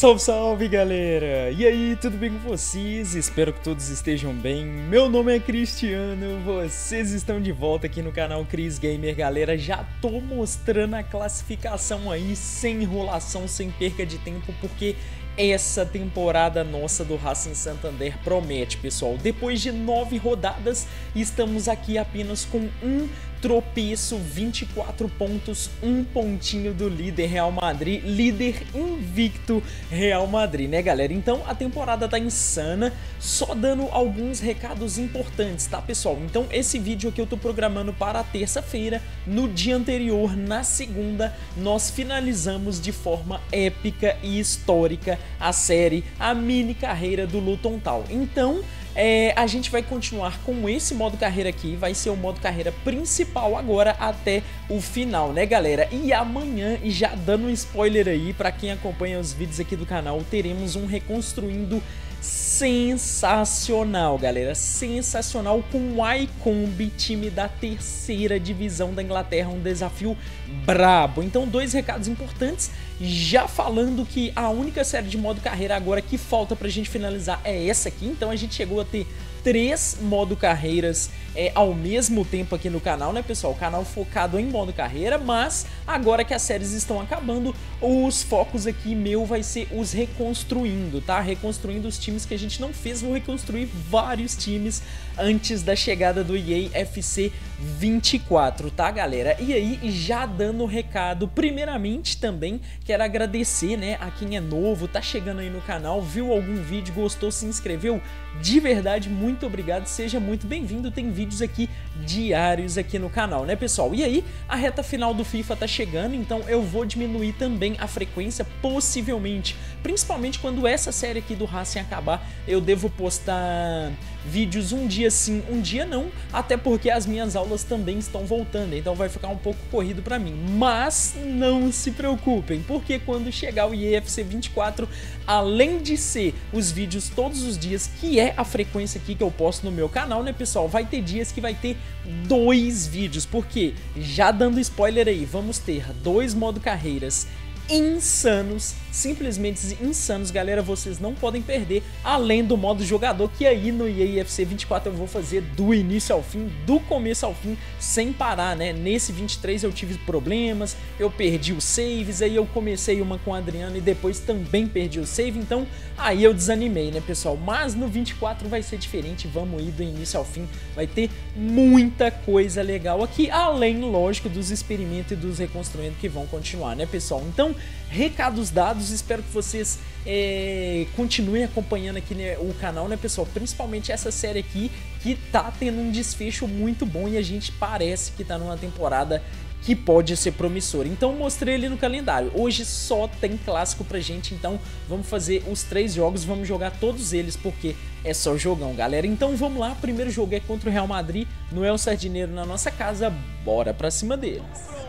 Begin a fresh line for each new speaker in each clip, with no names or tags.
Salve, salve galera! E aí, tudo bem com vocês? Espero que todos estejam bem. Meu nome é Cristiano, vocês estão de volta aqui no canal Cris Gamer, galera. Já tô mostrando a classificação aí, sem enrolação, sem perca de tempo, porque essa temporada nossa do Racing Santander promete, pessoal. Depois de nove rodadas, estamos aqui apenas com um tropeço, 24 pontos, um pontinho do líder Real Madrid, líder invicto Real Madrid, né galera? Então a temporada tá insana, só dando alguns recados importantes, tá pessoal? Então esse vídeo aqui eu tô programando para terça-feira, no dia anterior, na segunda, nós finalizamos de forma épica e histórica a série, a mini carreira do Luton Tal. Então é, a gente vai continuar com esse modo carreira aqui, vai ser o modo carreira principal agora até o final, né galera? E amanhã, e já dando um spoiler aí para quem acompanha os vídeos aqui do canal, teremos um Reconstruindo sensacional, galera. Sensacional com o Icombi, time da terceira divisão da Inglaterra. Um desafio brabo. Então, dois recados importantes. Já falando que a única série de modo carreira agora que falta pra gente finalizar é essa aqui. Então, a gente chegou a ter três modo carreiras é, ao mesmo tempo aqui no canal, né, pessoal? O canal focado em modo carreira, mas agora que as séries estão acabando, os focos aqui meu vai ser os reconstruindo, tá? Reconstruindo os times que a gente não fez, vou reconstruir vários times antes da chegada do EA FC 24, tá, galera? E aí, já dando recado, primeiramente também quero agradecer, né, a quem é novo, tá chegando aí no canal, viu algum vídeo, gostou, se inscreveu, de verdade, muito obrigado, seja muito bem-vindo, tem vídeos aqui diários aqui no canal, né pessoal? E aí, a reta final do FIFA tá chegando, então eu vou diminuir também a frequência, possivelmente, principalmente quando essa série aqui do Racing acabar, eu devo postar vídeos um dia sim, um dia não, até porque as minhas aulas também estão voltando, então vai ficar um pouco corrido para mim. Mas não se preocupem, porque quando chegar o IEFC 24, além de ser os vídeos todos os dias, que é a frequência aqui que eu posto no meu canal, né, pessoal? Vai ter dias que vai ter dois vídeos, porque já dando spoiler aí, vamos ter dois modo carreiras insanos, simplesmente insanos, galera, vocês não podem perder, além do modo jogador, que aí no EA FC 24 eu vou fazer do início ao fim, do começo ao fim, sem parar, né? Nesse 23 eu tive problemas, eu perdi os saves, aí eu comecei uma com o Adriano e depois também perdi o save, então aí eu desanimei, né, pessoal? Mas no 24 vai ser diferente, vamos ir do início ao fim, vai ter muita coisa legal aqui, além, lógico, dos experimentos e dos reconstruindo que vão continuar, né, pessoal? Então, recados dados, espero que vocês é, continuem acompanhando aqui né, o canal, né, pessoal? Principalmente essa série aqui, que tá tendo um desfecho muito bom e a gente parece que tá numa temporada que pode ser promissor. Então mostrei ele no calendário. Hoje só tem clássico pra gente, então vamos fazer os três jogos, vamos jogar todos eles, porque é só jogão, galera. Então vamos lá, primeiro jogo é contra o Real Madrid, no El Sardineiro na nossa casa, bora pra cima deles.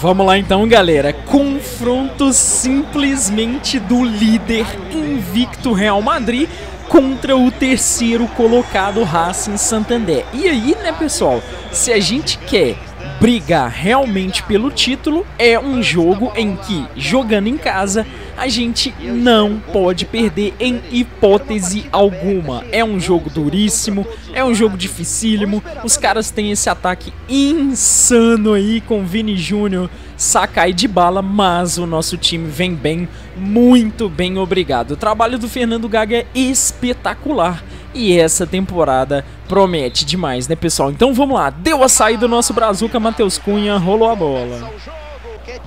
Vamos lá então, galera. Confronto simplesmente do líder invicto Real Madrid contra o terceiro colocado Racing Santander. E aí, né, pessoal? Se a gente quer brigar realmente pelo título, é um jogo em que, jogando em casa, a gente não pode perder em hipótese alguma. É um jogo duríssimo, é um jogo dificílimo. Os caras têm esse ataque insano aí com Vini Júnior, Sakai de bala, mas o nosso time vem bem, muito bem, obrigado. O trabalho do Fernando Gaga é espetacular. E essa temporada promete demais, né, pessoal? Então vamos lá. Deu a saída do nosso Brazuca, Matheus Cunha, rolou a bola.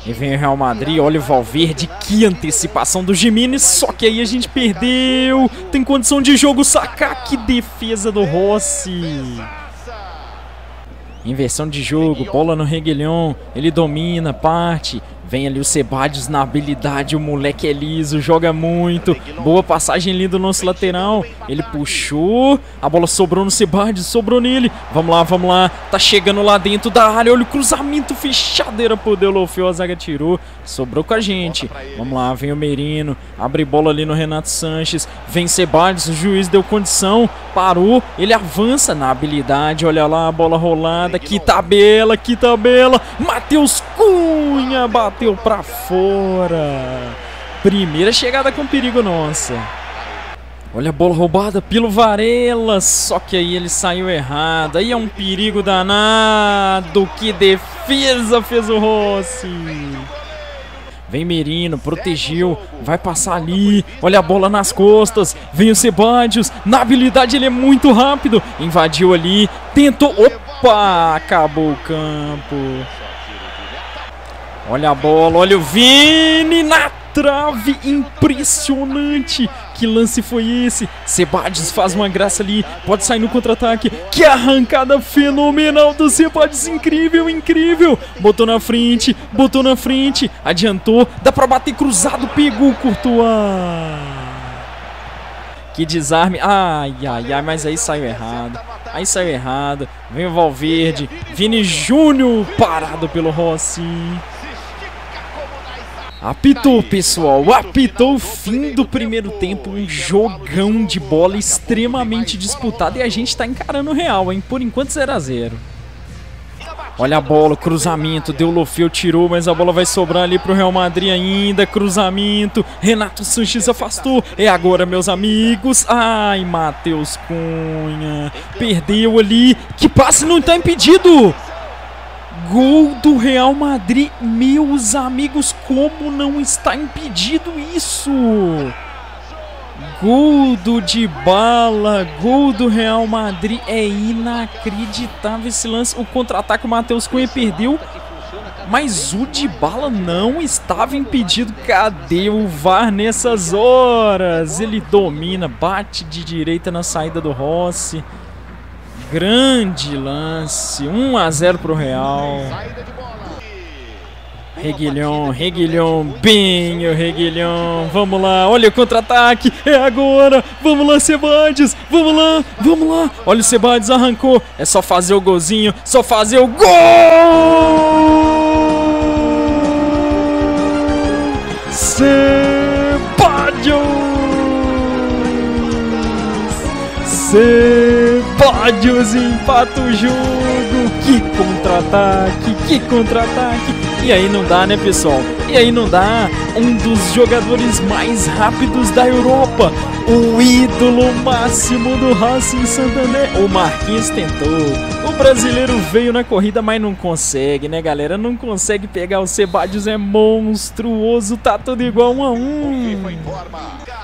E vem o Real Madrid, olha o Valverde, que antecipação do Jimenez, só que aí a gente perdeu. Tem condição de jogo, sacar, que defesa do Rossi. Inversão de jogo, bola no Reguilhão, ele domina, parte, Vem ali o Sebadios na habilidade, o moleque é liso, joga muito. Boa passagem ali do nosso lateral. Ele puxou, a bola sobrou no Sebadios, sobrou nele. Vamos lá, vamos lá. Tá chegando lá dentro da área. Olha o cruzamento, fechadeira por Delofeu. A zaga tirou, sobrou com a gente. Vamos lá, vem o Merino. Abre bola ali no Renato Sanches. Vem Sebadios, o juiz deu condição, parou. Ele avança na habilidade. Olha lá a bola rolada. Que tabela, que tabela. Matheus Cunha bateu bateu pra fora. Primeira chegada com perigo nossa. Olha a bola roubada pelo Varela, só que aí ele saiu errado. Aí é um perigo danado. Que defesa fez o Rossi. Vem Merino, protegeu, vai passar ali. Olha a bola nas costas. Vem o Sebadios. Na habilidade ele é muito rápido. Invadiu ali, tentou. Opa! Acabou o campo. Olha a bola, olha o Vini na trave, impressionante. Que lance foi esse? Sebades faz uma graça ali, pode sair no contra-ataque. Que arrancada fenomenal do Sebades, incrível, incrível. Botou na frente, botou na frente, adiantou, dá pra bater cruzado, pegou o Courtois. Que desarme. Ai, ai, ai, mas aí saiu errado. Aí saiu errado. Vem o Valverde. Vini Júnior parado pelo Rossi. Apitou, pessoal. Apitou o fim do primeiro tempo. Um jogão de bola extremamente disputado. E a gente tá encarando o real, hein? Por enquanto 0 a 0 Olha a bola, cruzamento, deu Lofeu, tirou, mas a bola vai sobrar ali pro Real Madrid ainda, cruzamento, Renato Sanches afastou, é agora meus amigos, ai Matheus Cunha, perdeu ali, que passe não tá impedido, Gol do Real Madrid, meus amigos, como não está impedido isso? Gol do Dybala, gol do Real Madrid, é inacreditável esse lance. O contra-ataque o Matheus Cunha perdeu, mas o Dybala não estava impedido. Cadê o VAR nessas horas? Ele domina, bate de direita na saída do Rossi. Grande lance. 1 a 0 pro Real. Reguilhão, Reguilhão, bem o Reguilhão, vamos lá, olha o contra-ataque, é agora, vamos lá Sebades, vamos lá, vamos lá, olha o Sebades arrancou, é só fazer o golzinho, só fazer o gol! Sebadios! Sebadios! Pódios empata o jogo. Que contra-ataque, que contra-ataque. E aí não dá, né, pessoal? E aí não dá. Um dos jogadores mais rápidos da Europa. O ídolo máximo do Racing Santander. O Marquinhos tentou. O brasileiro veio na corrida, mas não consegue, né, galera? Não consegue pegar o Sebadios. É monstruoso. Tá tudo igual um a um.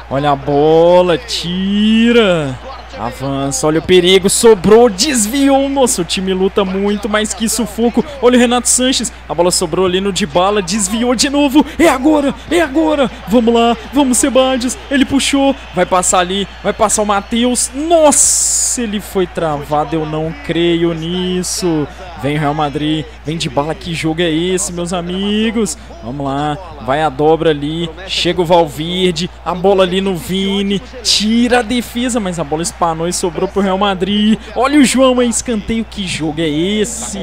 Olha a bola. Tira. Avança, olha o perigo, sobrou, desviou. Nossa, o time luta muito, mas que sufoco. Olha o Renato Sanches, a bola sobrou ali no de bala, desviou de novo. É agora, é agora. Vamos lá, vamos Sebadios. Ele puxou, vai passar ali, vai passar o Matheus. Nossa, ele foi travado, eu não creio nisso. Vem Real Madrid, vem de bala, que jogo é esse, meus amigos? Vamos lá, vai a dobra ali, chega o Valverde, a bola ali no Vini, tira a defesa, mas a bola espanou e sobrou pro Real Madrid. Olha o João aí, escanteio, que jogo é esse?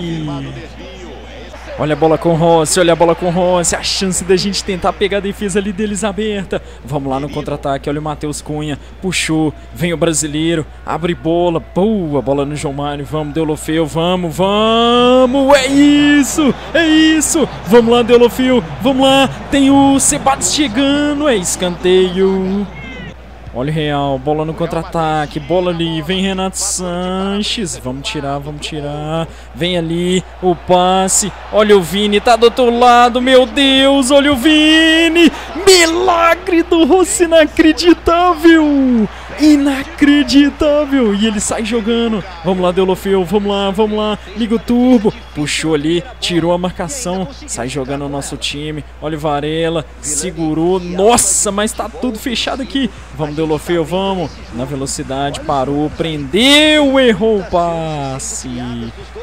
Olha a bola com Rossi, olha a bola com Rossi. A chance da gente tentar pegar a defesa ali deles aberta. Vamos lá no contra-ataque. Olha o Matheus Cunha. Puxou. Vem o brasileiro. Abre bola. Boa bola no João Mário. Vamos, Deulofeu. Vamos, vamos. É isso. É isso. Vamos lá, Deulofeu. Vamos lá. Tem o Sebates chegando. É escanteio. Olha o Real, bola no contra-ataque, bola ali, vem Renato Sanches, vamos tirar, vamos tirar, vem ali, o passe, olha o Vini, tá do outro lado, meu Deus, olha o Vini, milagre do Rossi inacreditável, inacreditável, e ele sai jogando, vamos lá Deulofeu, vamos lá, vamos lá, liga o turbo, puxou ali, tirou a marcação, sai jogando o nosso time, olha o Varela, segurou, nossa, mas tá tudo fechado aqui, vamos Deulofeu, vamos. Na velocidade, parou, prendeu, errou o passe.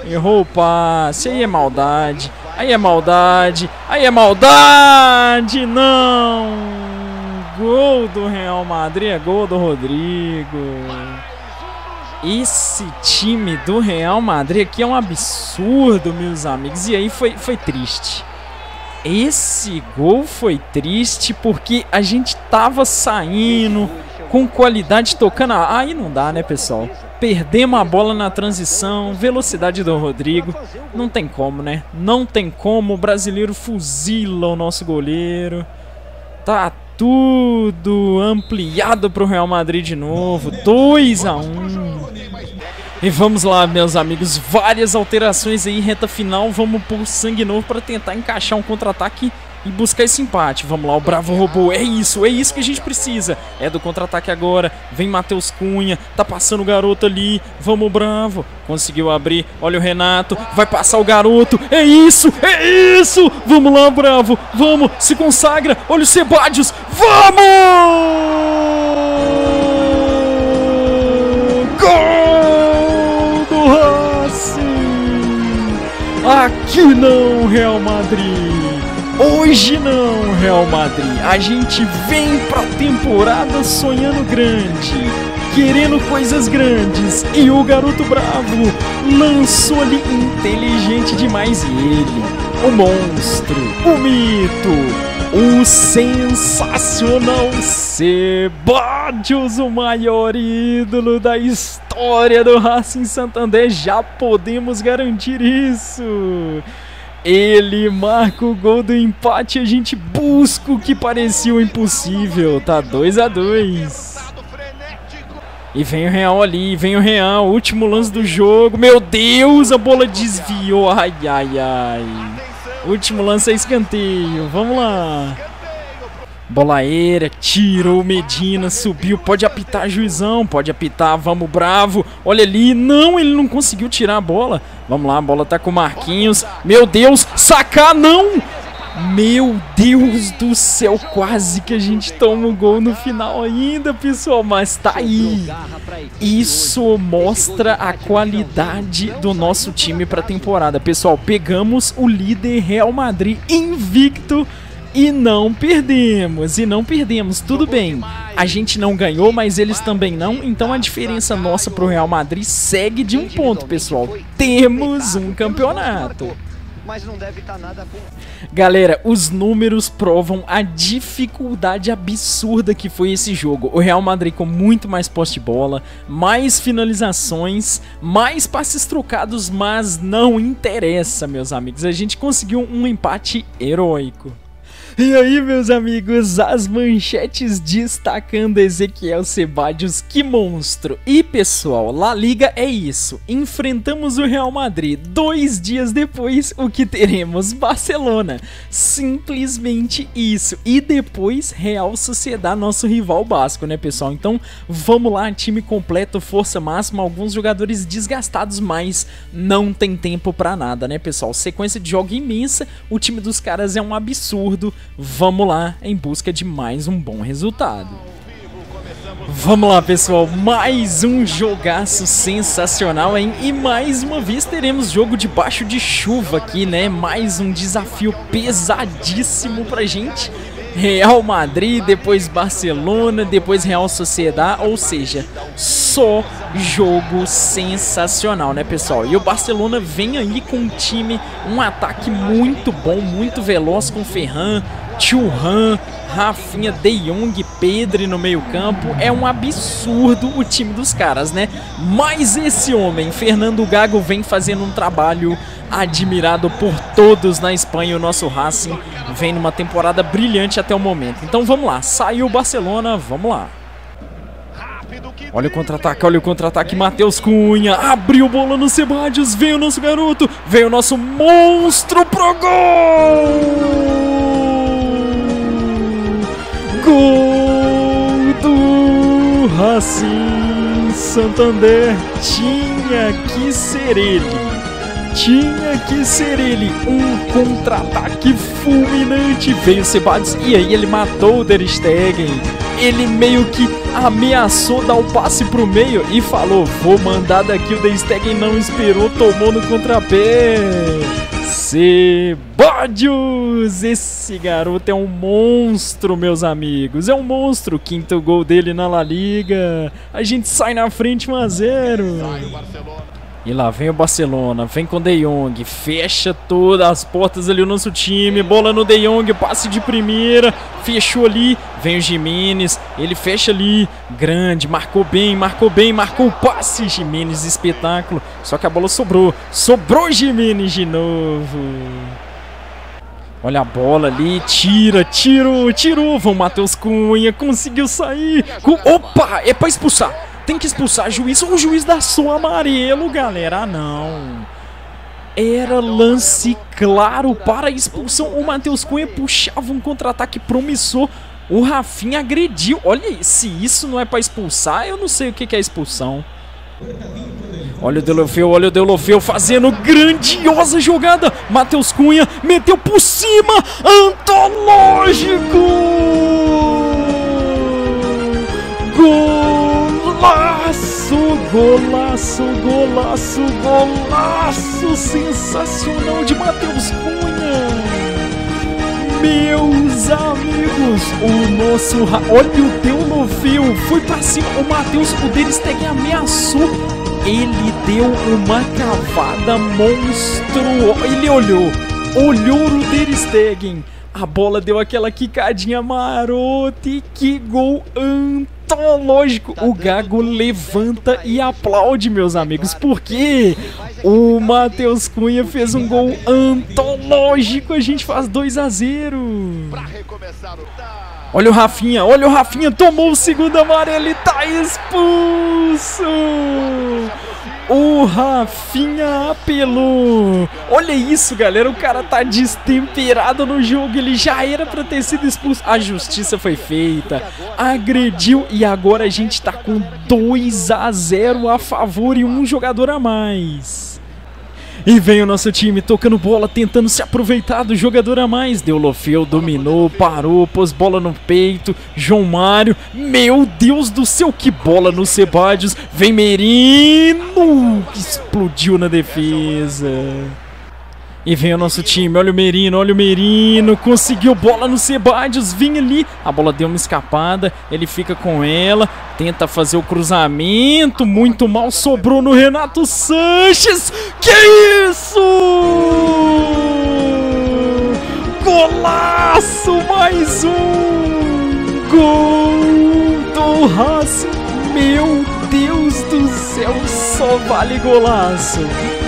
Errou o passe. Aí é maldade. Aí é maldade. Aí é maldade. Não. Gol do Real Madrid. É gol do Rodrigo. Esse time do Real Madrid aqui é um absurdo, meus amigos. E aí foi, foi triste. Esse gol foi triste porque a gente tava saindo com qualidade tocando. Aí não dá, né, pessoal? Perdemos a bola na transição, velocidade do Rodrigo. Não tem como, né? Não tem como. O brasileiro fuzila o nosso goleiro. Tá tudo ampliado para o Real Madrid de novo. 2 a 1 E vamos lá, meus amigos. Várias alterações aí, reta final. Vamos por sangue novo para tentar encaixar um contra-ataque e buscar esse empate. Vamos lá, o Bravo Robô. É isso, é isso que a gente precisa. É do contra-ataque agora. Vem Matheus Cunha. Tá passando o garoto ali. Vamos, Bravo. Conseguiu abrir. Olha o Renato. Vai passar o garoto. É isso, é isso. Vamos lá, Bravo. Vamos, se consagra. Olha o Sebadios. Vamos! Gol do Racing! Aqui não, Real Madrid! Hoje não, Real Madrid. A gente vem pra temporada sonhando grande, querendo coisas grandes. E o garoto bravo lançou ali inteligente demais ele, o monstro, o mito, o sensacional Sebadios, o maior ídolo da história do Racing Santander. Já podemos garantir isso. Ele marca o gol do empate. A gente busca o que parecia o impossível. Tá 2 a 2 E vem o Real ali, vem o Real. Último lance do jogo. Meu Deus, a bola desviou. Ai, ai, ai. Último lance é escanteio. Vamos lá. Bola aérea, tirou Medina, subiu, pode apitar juizão, pode apitar, vamos bravo. Olha ali, não, ele não conseguiu tirar a bola. Vamos lá, a bola tá com o Marquinhos. Meu Deus, sacar não! Meu Deus do céu, quase que a gente toma o gol no final ainda, pessoal, mas tá aí. Isso mostra a qualidade do nosso time pra temporada. Pessoal, pegamos o líder Real Madrid invicto e não perdemos, e não perdemos, tudo bem. A gente não ganhou, mas eles também não, então a diferença nossa pro Real Madrid segue de um ponto, pessoal. Temos um campeonato. Mas não deve estar nada bom. Galera, os números provam a dificuldade absurda que foi esse jogo. O Real Madrid com muito mais posse de bola, mais finalizações, mais passes trocados, mas não interessa, meus amigos. A gente conseguiu um empate heróico. E aí, meus amigos, as manchetes destacando Ezequiel Sebadios, que monstro! E pessoal, La Liga é isso. Enfrentamos o Real Madrid. Dois dias depois, o que teremos? Barcelona. Simplesmente isso. E depois, Real Sociedade, nosso rival basco, né, pessoal? Então, vamos lá, time completo, força máxima, alguns jogadores desgastados, mas não tem tempo para nada, né, pessoal? Sequência de jogo imensa, o time dos caras é um absurdo vamos lá em busca de mais um bom resultado. Vamos lá, pessoal, mais um jogaço sensacional, hein? E mais uma vez teremos jogo debaixo de chuva aqui, né? Mais um desafio pesadíssimo pra gente. Real Madrid, depois Barcelona, depois Real Sociedade, ou seja, só jogo sensacional, né, pessoal? E o Barcelona vem aí com um time, um ataque muito bom, muito veloz com Ferran, Churran, Rafinha, De Jong, Pedro no meio campo. É um absurdo o time dos caras, né? Mas esse homem, Fernando Gago, vem fazendo um trabalho admirado por todos na Espanha. O nosso Racing vem numa temporada brilhante até o momento. Então vamos lá, saiu o Barcelona, vamos lá. Olha o contra-ataque, olha o contra-ataque, Matheus Cunha, abriu bola no Sebadios, veio o nosso garoto, veio o nosso monstro pro gol! Gol do Racing Santander tinha que ser ele. Tinha que ser ele. Um contra-ataque fulminante. Veio Sebades e aí ele matou o Der Stegen. Ele meio que ameaçou dar o passe pro meio e falou: Vou mandar daqui. O Der Stegen não esperou, tomou no contrapé. Sebadios! Esse garoto é um monstro, meus amigos. É um monstro. Quinto gol dele na La Liga. A gente sai na frente 1 a 0. E lá vem o Barcelona, vem com De Jong, fecha todas as portas ali o nosso time, bola no De Jong, passe de primeira, fechou ali, vem o Jimenez, ele fecha ali, grande, marcou bem, marcou bem, marcou o passe, Jimenez, espetáculo, só que a bola sobrou, sobrou Jimenez de novo. Olha a bola ali, tira, tirou, tirou. Vamos, Matheus Cunha, conseguiu sair. Opa, é pra expulsar. Tem que expulsar juiz. O juiz da sua amarelo, galera. Ah, não. Era lance claro para a expulsão. O Matheus Cunha puxava um contra-ataque promissor. O Rafinha agrediu. Olha, se isso não é para expulsar, eu não sei o que é expulsão. Olha o Delofeu, olha o Delofeu fazendo grandiosa jogada. Matheus Cunha meteu por cima. Antológico! Golaço, golaço, golaço, golaço sensacional de Matheus Cunha. Meus amigos, o nosso... Olha o Deulofeu, foi pra cima. O Matheus, o deles ameaçou ele deu uma cavada monstruosa. Ele olhou, olhou o Ter Stegen. A bola deu aquela quicadinha marota e que gol antológico. O Gago levanta e aplaude, meus amigos, porque o Matheus Cunha fez um gol antológico. A gente faz 2 a 0. Olha o Rafinha, olha o Rafinha, tomou o segundo amarelo e tá expulso! O Rafinha apelou. Olha isso, galera. O cara tá destemperado no jogo. Ele já era pra ter sido expulso. A justiça foi feita. Agrediu. E agora a gente tá com 2 a 0 a favor e um jogador a mais. E vem o nosso time tocando bola, tentando se aproveitar do jogador a mais. Deulofeu dominou, parou, pôs bola no peito. João Mário, meu Deus do céu, que bola no Sebadios. Vem Merino, explodiu na defesa. E vem o nosso time, olha o Merino, olha o Merino, conseguiu bola no Sebadios, vinha ali, a bola deu uma escapada, ele fica com ela, tenta fazer o cruzamento, muito mal, sobrou no Renato Sanches, que isso! Golaço, mais um. Gol do Racing, meu Deus do céu, só vale golaço!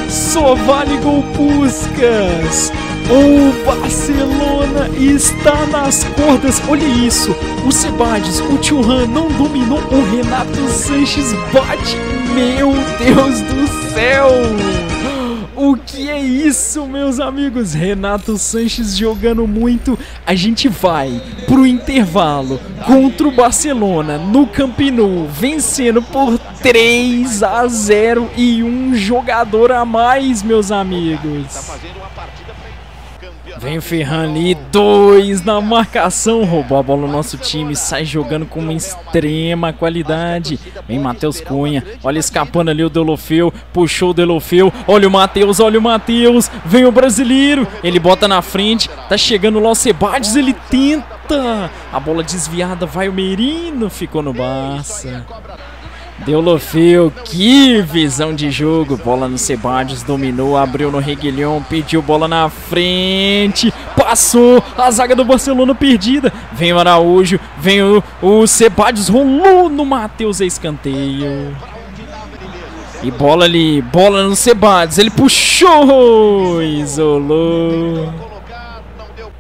só vale gol Puscas. O Barcelona está nas cordas. Olha isso. O Sebades, o Churran não dominou. O Renato Sanches bate. Meu Deus do céu. O que é isso, meus amigos? Renato Sanches jogando muito. A gente vai pro intervalo contra o Barcelona no Camp Nou, vencendo por 3 a 0 e um jogador a mais, meus amigos. Tá Vem o Ferran ali, dois na marcação, roubou a bola no nosso time, sai jogando com uma extrema qualidade. Vem Matheus Cunha, olha escapando ali o Delofeu, puxou o Delofeu, olha o Matheus, olha o Matheus, vem o brasileiro, ele bota na frente, tá chegando lá o Sebades, ele tenta, a bola desviada, vai o Merino, ficou no Barça. Deulofeu, que visão de jogo. Bola no Sebadios, dominou, abriu no Reguilhão, pediu bola na frente, passou a zaga do Barcelona perdida. Vem o Araújo, vem o, Sebadios, rolou no Matheus, escanteio. E bola ali, bola no Sebadios, ele puxou, isolou.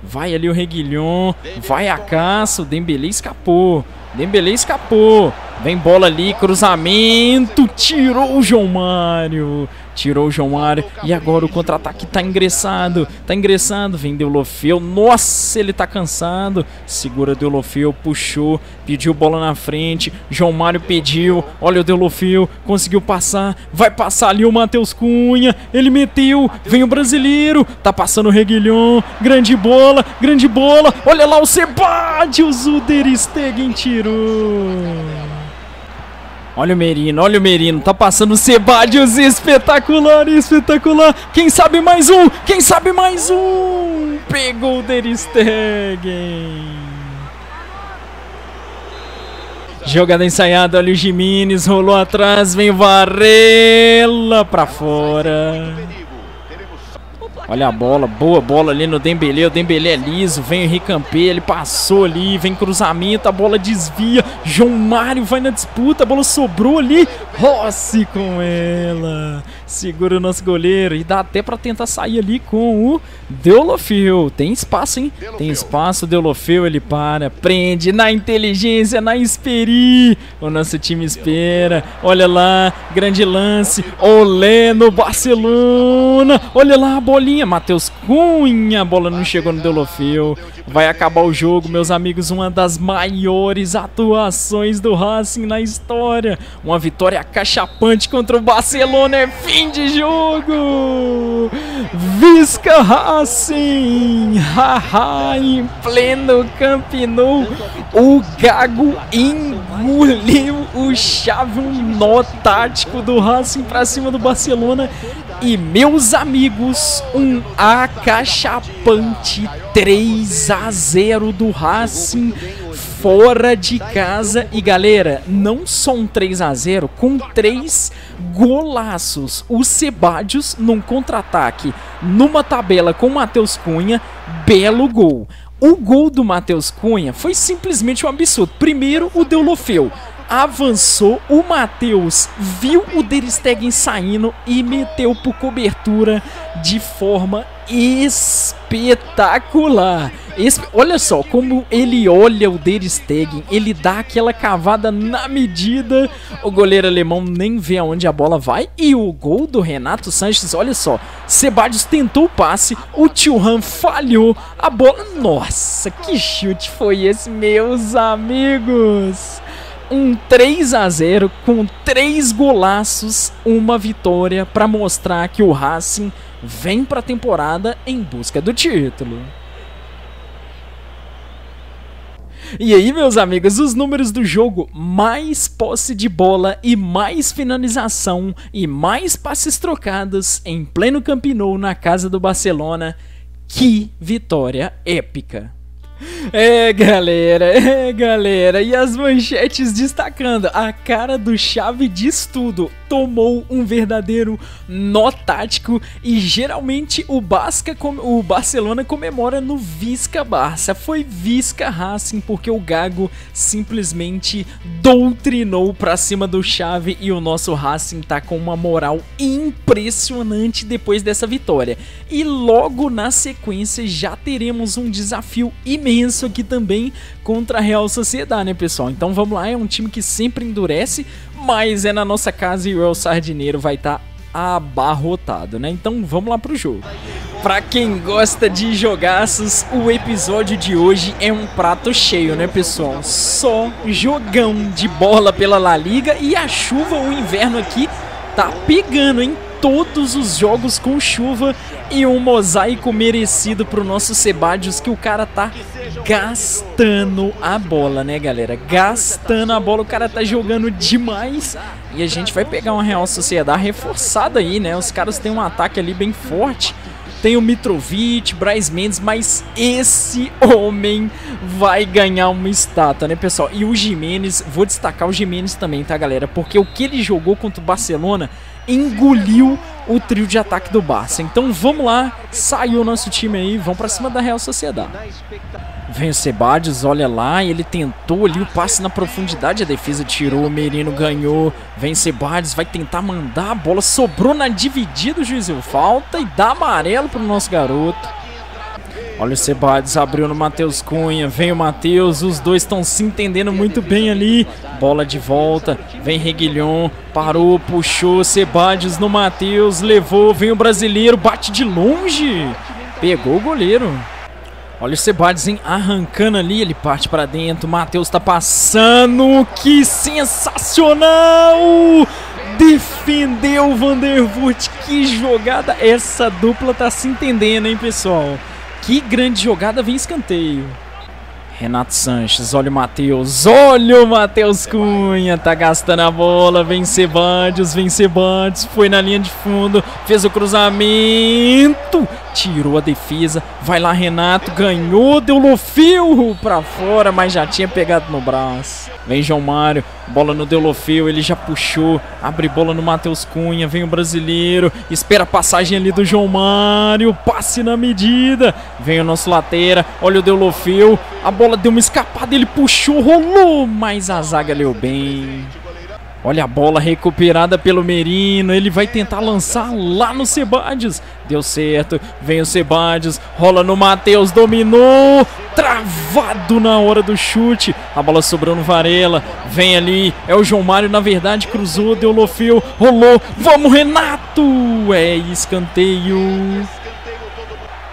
Vai ali o Reguilhão, vai a caça, o Dembele escapou. Dembele escapou. Vem bola ali, cruzamento. Tirou o João Mário. Tirou o João Mário. E agora o contra-ataque tá ingressado. Tá ingressando. Vem Deulofeu. Nossa, ele tá cansado. Segura Deulofeu. Puxou. Pediu bola na frente. João Mário pediu. Olha o Deulofeu. Conseguiu passar. Vai passar ali o Matheus Cunha. Ele meteu. Vem o brasileiro. Tá passando o Reguilhão. Grande bola. Grande bola. Olha lá o Sebadios. O Der Stegen tirou. Olha o Merino, olha o Merino, tá passando o Sebadios, espetacular, espetacular. Quem sabe mais um, quem sabe mais um. Pegou o Der Stegen. Jogada ensaiada, olha o Jimenez, rolou atrás, vem Varela pra fora. Olha a bola, boa bola ali no Dembele. O Dembele é liso, vem o Henrique ele passou ali, vem cruzamento, a bola desvia. João Mário vai na disputa, a bola sobrou ali. Rossi com ela. Segura o nosso goleiro e dá até para tentar sair ali com o Deulofeu. Tem espaço, hein? Tem espaço, Deulofeu, ele para, prende na inteligência, na esperi. O nosso time espera. Olha lá, grande lance. Olé no Barcelona. Olha lá a bolinha. Matheus Cunha. A bola não chegou no Deulofeu. Vai acabar o jogo, meus amigos. Uma das maiores atuações do Racing na história. Uma vitória cachapante contra o Barcelona. É fim de jogo. Visca Racing. Haha, em pleno Camp Nou. O Gago engoliu o chave. Nó tático do Racing pra cima do Barcelona. E meus amigos, um acachapante 3 a 0 do Racing fora de casa. E galera, não só um 3 a 0 com três golaços. O Sebadios num contra-ataque, numa tabela com o Matheus Cunha, belo gol. O gol do Matheus Cunha foi simplesmente um absurdo. Primeiro, o Deulofeu avançou, o Matheus viu o Der Stegen saindo e meteu por cobertura de forma espetacular. Espe olha só como ele olha o Der Stegen, ele dá aquela cavada na medida. O goleiro alemão nem vê aonde a bola vai e o gol do Renato Sanches, olha só. Sebadios tentou o passe, o Thuram falhou, a bola, nossa, que chute foi esse, meus amigos? Um 3 a 0 com três golaços, uma vitória para mostrar que o Racing vem para a temporada em busca do título. E aí, meus amigos, os números do jogo: mais posse de bola e mais finalização e mais passes trocados em pleno Camp Nou na casa do Barcelona. Que vitória épica! É, galera, é, galera. E as manchetes destacando: a cara do chave de estudo tomou um verdadeiro nó tático e geralmente o, Basca, o Barcelona comemora no Visca Barça. Foi Visca Racing porque o Gago simplesmente doutrinou pra cima do chave e o nosso Racing tá com uma moral impressionante depois dessa vitória. E logo na sequência já teremos um desafio imenso aqui também contra a Real Sociedade, né, pessoal? Então vamos lá, é um time que sempre endurece, mas é na nossa casa e o El Sardineiro vai estar tá abarrotado, né? Então vamos lá pro jogo. Pra quem gosta de jogaços, o episódio de hoje é um prato cheio, né, pessoal? Só jogão de bola pela La Liga e a chuva, o inverno aqui tá pegando, hein? Todos os jogos com chuva e um mosaico merecido pro nosso Sebadios que o cara tá gastando a bola, né, galera? Gastando a bola, o cara tá jogando demais. E a gente vai pegar uma Real Sociedade reforçada aí, né? Os caras têm um ataque ali bem forte. Tem o Mitrovic, Braz Mendes, mas esse homem vai ganhar uma estátua, né, pessoal? E o Jimenez, vou destacar o Jimenez também, tá, galera? Porque o que ele jogou contra o Barcelona engoliu o trio de ataque do Barça. Então vamos lá, saiu o nosso time aí, vamos para cima da Real Sociedade. Vem o Sebadios, olha lá, ele tentou ali o passe na profundidade, a defesa tirou, o Merino ganhou. Vem Sebadios, vai tentar mandar a bola, sobrou na dividida, o juiz falta e dá amarelo para o nosso garoto. Olha o Sebades, abriu no Matheus Cunha, vem o Matheus, os dois estão se entendendo muito bem ali. Bola de volta, vem Reguilhon, parou, puxou, Sebades no Matheus, levou, vem o brasileiro, bate de longe. Pegou o goleiro. Olha o Sebades arrancando ali, ele parte para dentro, Matheus tá passando, que sensacional! Defendeu o Vandervoort, que jogada! Essa dupla tá se entendendo, hein, pessoal? Que grande jogada, vem escanteio. Renato Sanches, olha o Matheus, olha o Matheus Cunha, tá gastando a bola, vem Cebandes, vem Cebandes, foi na linha de fundo, fez o cruzamento, tirou a defesa, vai lá Renato, ganhou, deu Lofil pra fora, mas já tinha pegado no braço. Vem João Mário, bola no Deulofeu, ele já puxou, abre bola no Matheus Cunha, vem o brasileiro, espera a passagem ali do João Mário, passe na medida, vem o nosso lateira, olha o Deulofeu, a bola deu uma escapada, ele puxou, rolou, mas a zaga leu bem. Olha a bola recuperada pelo Merino. Ele vai tentar lançar lá no Sebadios. Deu certo. Vem o Sebadios. Rola no Matheus. Dominou. Travado na hora do chute. A bola sobrou no Varela. Vem ali. É o João Mário, na verdade. Cruzou. Deu fio. Rolou. Vamos, Renato. É escanteio.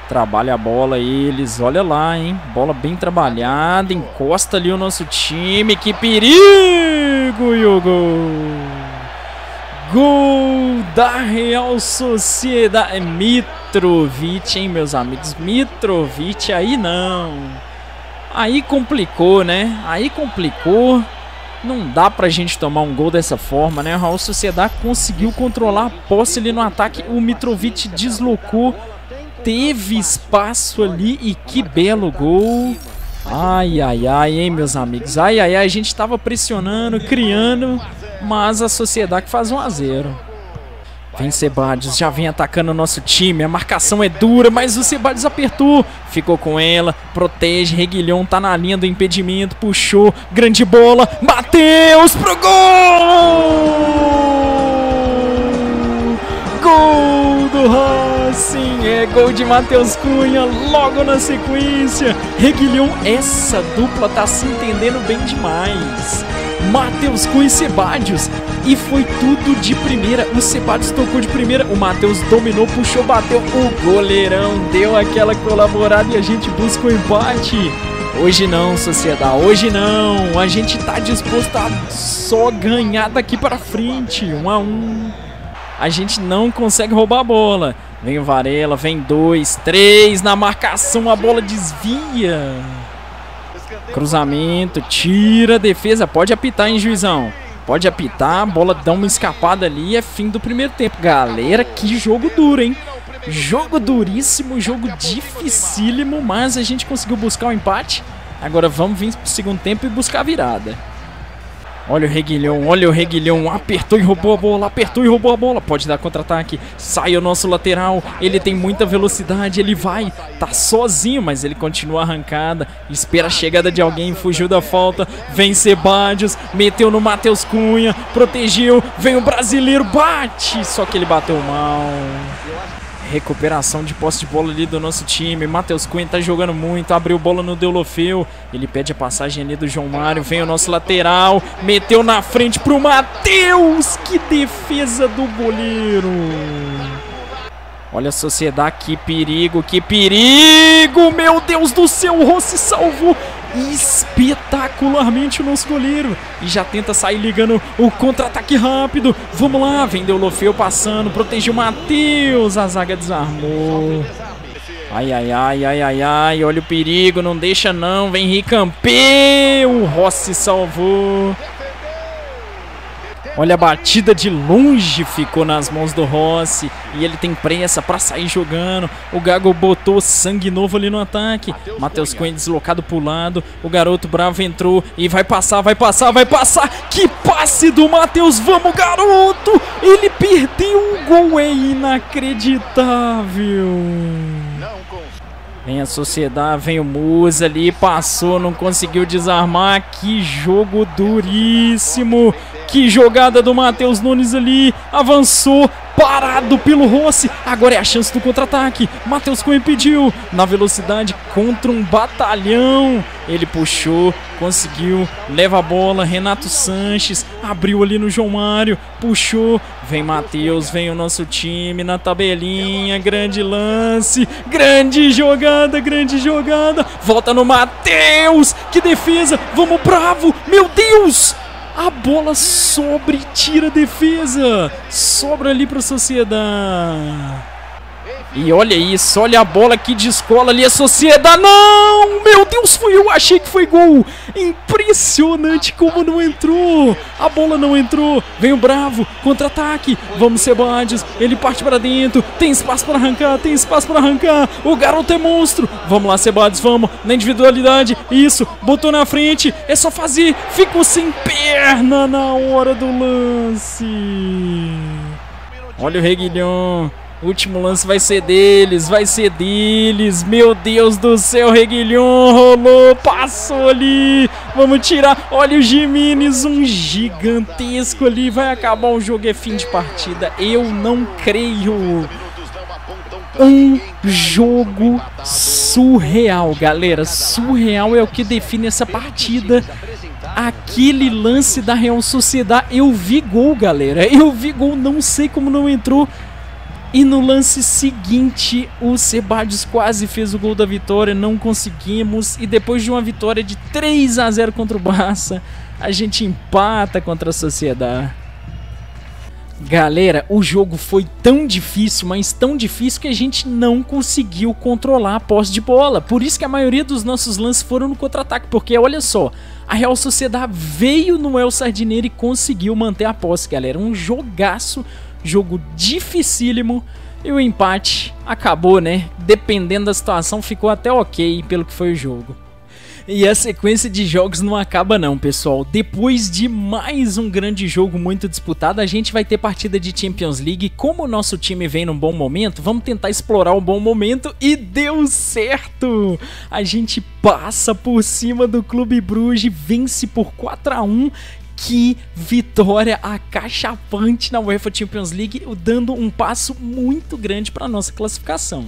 Trabalha a bola eles, olha lá, hein? Bola bem trabalhada, encosta ali o nosso time. Que perigo, o gol! Gol da Real Sociedade. É Mitrovic, hein, meus amigos? Mitrovic, aí não. Aí complicou, né? Aí complicou. Não dá pra gente tomar um gol dessa forma, né? A Real Sociedade conseguiu controlar a posse ali no ataque. O Mitrovic deslocou teve espaço ali e que belo gol. Ai, ai, ai, hein, meus amigos. Ai, ai, ai, a gente estava pressionando, criando, mas a sociedade faz 1 a 0. Vem Sebadios, já vem atacando o nosso time. A marcação é dura, mas o Sebadios apertou. Ficou com ela, protege. Reguilhão tá na linha do impedimento. Puxou, grande bola. Matheus pro gol! Gol do Racing! É gol de Matheus Cunha logo na sequência. Reguilhão, essa dupla tá se entendendo bem demais. Matheus Cunha e Sebadios. E foi tudo de primeira. O Sebadios tocou de primeira. O Matheus dominou, puxou, bateu. O goleirão deu aquela colaborada e a gente busca o empate. Hoje não, sociedade, hoje não. A gente tá disposto a só ganhar daqui para frente. Um a um a gente não consegue roubar a bola. Vem o Varela, vem dois, três na marcação, a bola desvia. Cruzamento, tira, defesa, pode apitar, hein, juizão? Pode apitar, a bola dá uma escapada ali, é fim do primeiro tempo. Galera, que jogo duro, hein? Jogo duríssimo, jogo dificílimo, mas a gente conseguiu buscar o um empate. Agora vamos vir pro segundo tempo e buscar a virada. Olha o Reguilhão, olha o Reguilhão. Apertou e roubou a bola, apertou e roubou a bola. Pode dar contra-ataque. Sai o nosso lateral. Ele tem muita velocidade, ele vai. Tá sozinho, mas ele continua arrancada. Espera a chegada de alguém, fugiu da falta. Vem Sebadios, meteu no Matheus Cunha, protegeu. Vem o brasileiro, bate. Só que ele bateu mal. Recuperação de posse de bola ali do nosso time. Matheus Cunha tá jogando muito. Abriu bola no Deulofeu. Ele pede a passagem ali do João Mário. Vem o nosso lateral. Meteu na frente pro Matheus. Que defesa do goleiro. Olha a sociedade, que perigo, que perigo! Meu Deus do céu, o Rossi salvou espetacularmente o nosso goleiro. E já tenta sair ligando o contra-ataque rápido. Vamos lá, vem Deulofeu passando, protegeu o Matheus. A zaga desarmou. Ai, ai, ai, ai, ai, ai, olha o perigo, não deixa não, vem Ricampe, o Rossi salvou. Olha a batida de longe ficou nas mãos do Rossi. E ele tem pressa para sair jogando. O Gago botou sangue novo ali no ataque. Matheus Cunha deslocado pro lado. O garoto bravo entrou e vai passar, vai passar, vai passar. Que passe do Matheus. Vamos, garoto! Ele perdeu um gol. É inacreditável. Vem a Sociedade, vem o Musa ali, passou, não conseguiu desarmar. Que jogo duríssimo. Que jogada do Matheus Nunes ali. Avançou, parado pelo Rossi. Agora é a chance do contra-ataque. Matheus Cunha pediu. Na velocidade contra um batalhão. Ele puxou, conseguiu, leva a bola. Renato Sanches abriu ali no João Mário, puxou. Vem Matheus, vem o nosso time na tabelinha. Grande lance, grande jogada, grande jogada. Volta no Matheus, que defesa. Vamos, bravo, meu Deus. A bola sobre, tira a defesa. Sobra ali para a Sociedade. E olha isso, olha a bola que descola ali a Sociedade. Não! Meu Deus, foi eu achei que foi gol. Impressionante como não entrou. A bola não entrou. Vem o Bravo, contra-ataque. Vamos, Sebades. Ele parte para dentro. Tem espaço para arrancar, tem espaço para arrancar. O garoto é monstro. Vamos lá, Sebades, vamos. Na individualidade. Isso, botou na frente. É só fazer. Ficou sem perna na hora do lance. Olha o Reguilhão. Último lance vai ser deles, vai ser deles. Meu Deus do céu, Reguilhão rolou, passou ali. Vamos tirar. Olha o Jimenez, um gigantesco ali. Vai acabar o jogo, é fim de partida. Eu não creio. Um jogo surreal, galera. Surreal é o que define essa partida aquele lance da Real Sociedade. Eu vi gol, galera. Eu vi gol, não sei como não entrou. E no lance seguinte, o Sebadios quase fez o gol da vitória, não conseguimos. E depois de uma vitória de 3 a 0 contra o Barça, a gente empata contra a Sociedade. Galera, o jogo foi tão difícil, mas tão difícil que a gente não conseguiu controlar a posse de bola. Por isso que a maioria dos nossos lances foram no contra-ataque, porque olha só, a Real Sociedade veio no El Sardineiro e conseguiu manter a posse, galera. Um jogaço, Jogo dificílimo. E o empate acabou, né? Dependendo da situação, ficou até ok pelo que foi o jogo. E a sequência de jogos não acaba não, pessoal. Depois de mais um grande jogo muito disputado, a gente vai ter partida de Champions League. Como o nosso time vem num bom momento, vamos tentar explorar o bom momento e deu certo! A gente passa por cima do Clube Bruges, vence por 4 a 1 que vitória acachapante na UEFA Champions League, dando um passo muito grande para nossa classificação.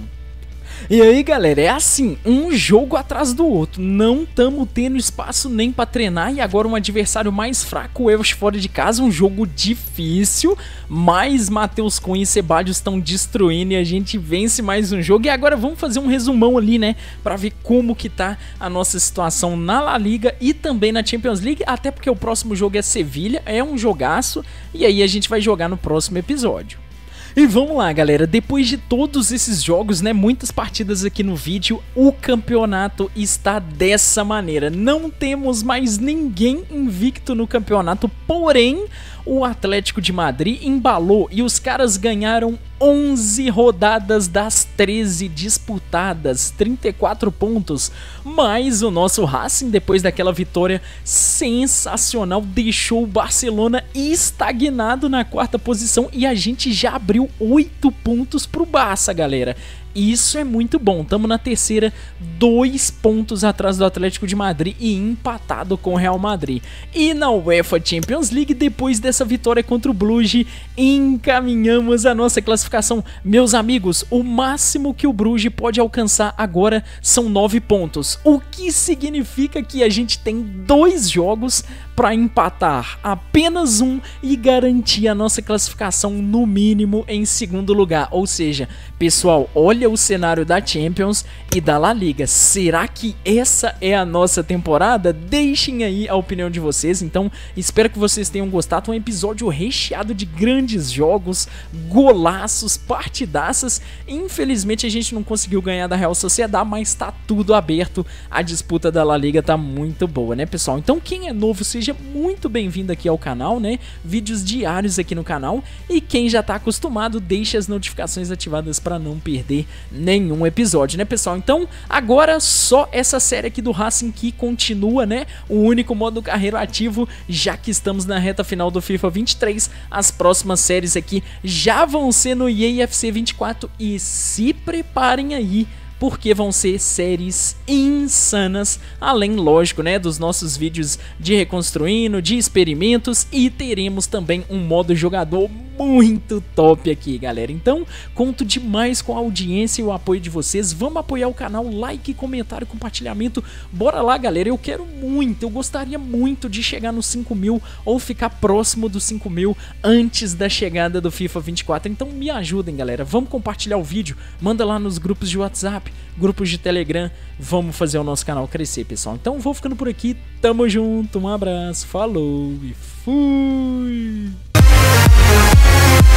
E aí, galera, é assim, um jogo atrás do outro. Não estamos tendo espaço nem para treinar e agora um adversário mais fraco, o Elves fora de casa, um jogo difícil, mas Matheus Cunha e Sebadios estão destruindo e a gente vence mais um jogo. E agora vamos fazer um resumão ali, né, para ver como que tá a nossa situação na La Liga e também na Champions League, até porque o próximo jogo é Sevilha, é um jogaço e aí a gente vai jogar no próximo episódio. E vamos lá, galera. Depois de todos esses jogos, né, muitas partidas aqui no vídeo, o campeonato está dessa maneira. Não temos mais ninguém invicto no campeonato, porém, o Atlético de Madrid embalou e os caras ganharam 11 rodadas das 13 disputadas, 34 pontos. Mas o nosso Racing, depois daquela vitória sensacional, deixou o Barcelona estagnado na quarta posição e a gente já abriu 8 pontos pro Barça, galera. Isso é muito bom. Estamos na terceira, dois pontos atrás do Atlético de Madrid e empatado com o Real Madrid. E na UEFA Champions League, depois dessa vitória contra o Bruges, encaminhamos a nossa classificação. Meus amigos, o máximo que o Bruges pode alcançar agora são nove pontos, o que significa que a gente tem dois jogos para empatar apenas um e garantir a nossa classificação no mínimo em segundo lugar. Ou seja, pessoal, olha o cenário da Champions e da La Liga. Será que essa é a nossa temporada? Deixem aí a opinião de vocês. Então, espero que vocês tenham gostado. Um episódio recheado de grandes jogos, golaços, partidaças. Infelizmente a gente não conseguiu ganhar da Real Sociedade, mas tá tudo aberto. A disputa da La Liga tá muito boa, né, pessoal? Então, quem é novo, seja seja muito bem-vindo aqui ao canal, né? Vídeos diários aqui no canal. E quem já tá acostumado, deixe as notificações ativadas para não perder nenhum episódio, né, pessoal? Então, agora só essa série aqui do Racing que continua, né? O único modo carreira ativo, já que estamos na reta final do FIFA 23. As próximas séries aqui já vão ser no EAFC 24 e se preparem aí porque vão ser séries insanas, além, lógico, né, dos nossos vídeos de reconstruindo, de experimentos e teremos também um modo jogador muito top aqui, galera. Então, conto demais com a audiência e o apoio de vocês. Vamos apoiar o canal, like, comentário, compartilhamento. Bora lá, galera. Eu quero muito, eu gostaria muito de chegar nos 5 mil ou ficar próximo dos 5 mil antes da chegada do FIFA 24. Então, me ajudem, galera. Vamos compartilhar o vídeo, manda lá nos grupos de WhatsApp, grupos de Telegram. Vamos fazer o nosso canal crescer, pessoal. Então, vou ficando por aqui. Tamo junto, um abraço, falou e fui! Música